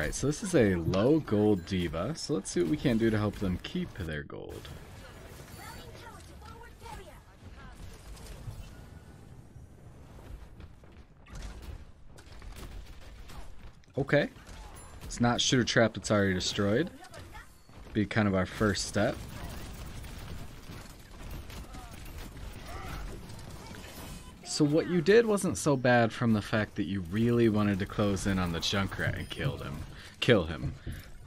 Alright, so this is a low gold D.Va, so let's see what we can do to help them keep their gold. Okay. It's not shooter trap that's already destroyed. Be kind of our first step. So what you did wasn't so bad from the fact that you really wanted to close in on the Junkrat and killed him. Kill him.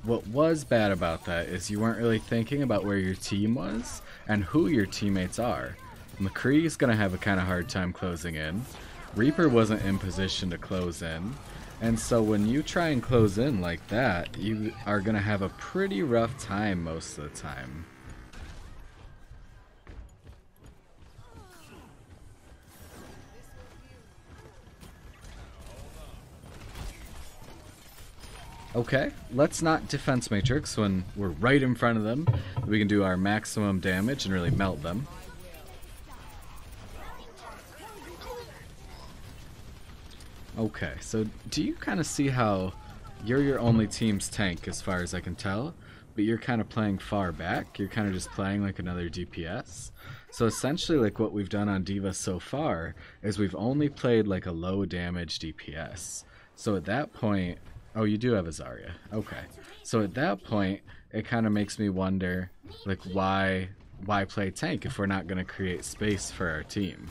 What was bad about that is you weren't really thinking about where your team was and who your teammates are. McCree's gonna have a kind of hard time closing in. Reaper wasn't in position to close in. And so when you try and close in like that, you are gonna have a pretty rough time most of the time. Okay, let's not defense matrix when we're right in front of them. We can do our maximum damage and really melt them. Okay, so do you kind of see how you're your only team's tank as far as I can tell, but you're kind of playing far back? You're kind of just playing like another DPS? So essentially like what we've done on D.Va so far is we've only played like a low damage DPS. So at that point, Oh, you do have a Zarya. Okay. So at that point, it kind of makes me wonder, like, why why play tank if we're not going to create space for our team?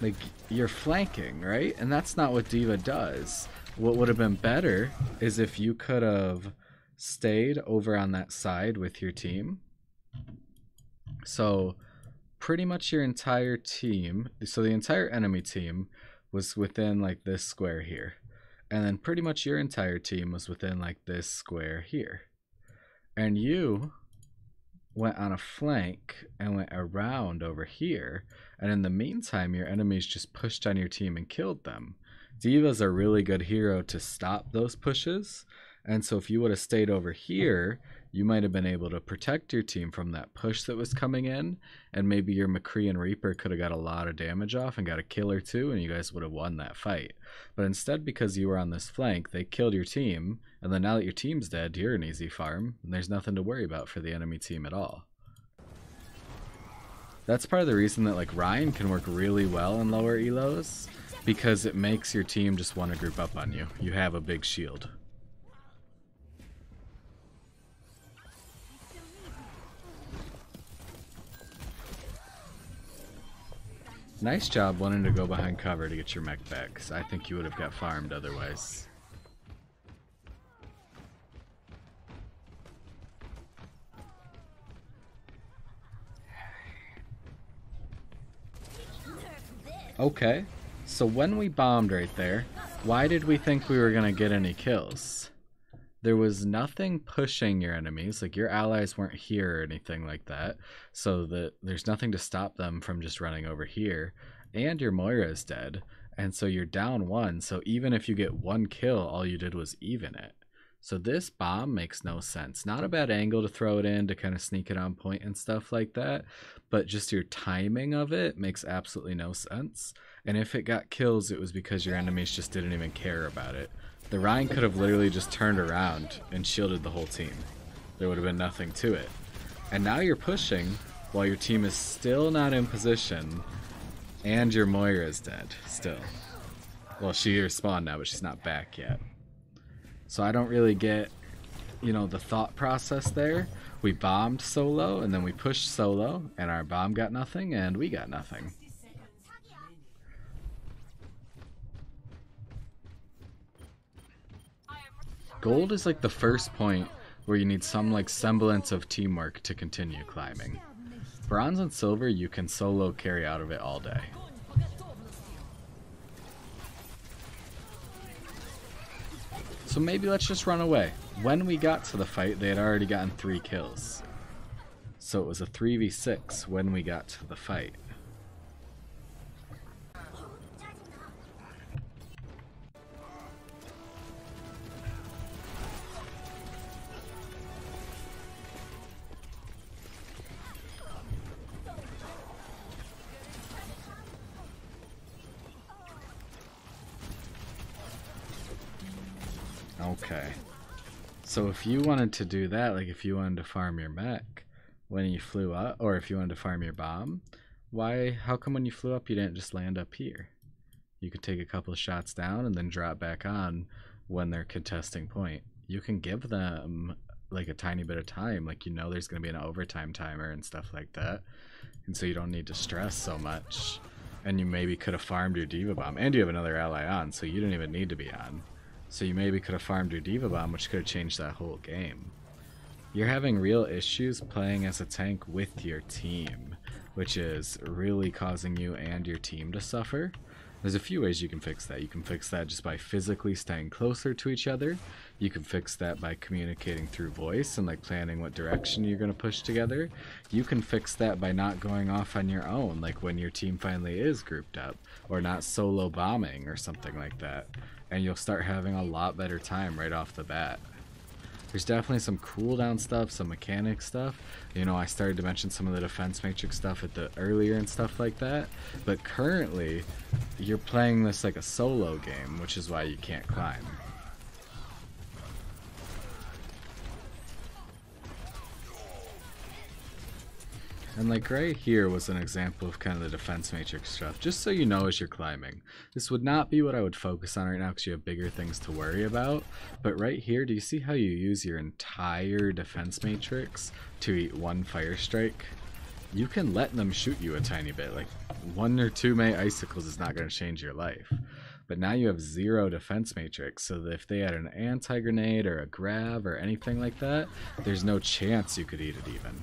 Like, you're flanking, right? And that's not what D.Va does. What would have been better is if you could have stayed over on that side with your team. So pretty much your entire team, so the entire enemy team was within like this square here. And then pretty much your entire team was within like this square here. And you went on a flank and went around over here. And in the meantime, your enemies just pushed on your team and killed them. D.Va's a really good hero to stop those pushes. And so if you would have stayed over here, you might have been able to protect your team from that push that was coming in, and maybe your McCree and Reaper could have got a lot of damage off and got a kill or two, and you guys would have won that fight. But instead, because you were on this flank, they killed your team, and then now that your team's dead, you're an easy farm, and there's nothing to worry about for the enemy team at all. That's part of the reason that like Rein can work really well in lower elos, because it makes your team just want to group up on you. You have a big shield. Nice job wanting to go behind cover to get your mech back, because I think you would have got farmed otherwise. Okay, so when we bombed right there, why did we think we were going to get any kills? There was nothing pushing your enemies like your allies weren't here or anything like that so that there's nothing to stop them from just running over here and your moira is dead and so you're down one so even if you get one kill all you did was even it. So this bomb makes no sense. Not a bad angle to throw it in to kind of sneak it on point and stuff like that but just your timing of it makes absolutely no sense and if it got kills it was because your enemies just didn't even care about it the Rein could have literally just turned around and shielded the whole team. There would have been nothing to it. And now you're pushing while your team is still not in position and your Moira is dead still. Well, she respawned now, but she's not back yet. So I don't really get, you know, the thought process there. We bombed solo and then we pushed solo and our bomb got nothing and we got nothing. Gold is like the first point where you need some like semblance of teamwork to continue climbing. Bronze and silver you can solo carry out of it all day. So maybe let's just run away. When we got to the fight, they had already gotten three kills. So it was a 3v6 when we got to the fight. Okay. So if you wanted to do that, like if you wanted to farm your mech when you flew up, or if you wanted to farm your bomb, why, how come when you flew up you didn't just land up here? You could take a couple of shots down and then drop back on when they're contesting point. You can give them like a tiny bit of time, like you know there's going to be an overtime timer and stuff like that. And so you don't need to stress so much. And you maybe could have farmed your D.Va Bomb. And you have another ally on, so you don't even need to be on. So you maybe could have farmed your D.Va Bomb, which could have changed that whole game. You're having real issues playing as a tank with your team, which is really causing you and your team to suffer. There's a few ways you can fix that. You can fix that just by physically staying closer to each other. You can fix that by communicating through voice and like planning what direction you're going to push together. You can fix that by not going off on your own, like when your team finally is grouped up, or not solo bombing or something like that. And you'll start having a lot better time right off the bat. There's definitely some cooldown stuff, some mechanic stuff. You know, I started to mention some of the defense matrix stuff at the earlier and stuff like that. But currently, you're playing this like a solo game, which is why you can't climb. And like right here was an example of kind of the defense matrix stuff, just so you know as you're climbing. This would not be what I would focus on right now because you have bigger things to worry about. But right here, do you see how you use your entire defense matrix to eat one fire strike? You can let them shoot you a tiny bit, like one or two Mei icicles is not going to change your life. But now you have zero defense matrix, so if they had an anti-grenade or a grab or anything like that, there's no chance you could eat it even.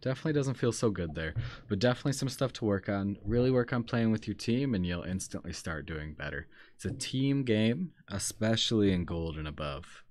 Definitely doesn't feel so good there. But definitely some stuff to work on. Really work on playing with your team, and you'll instantly start doing better. It's a team game, especially in gold and above.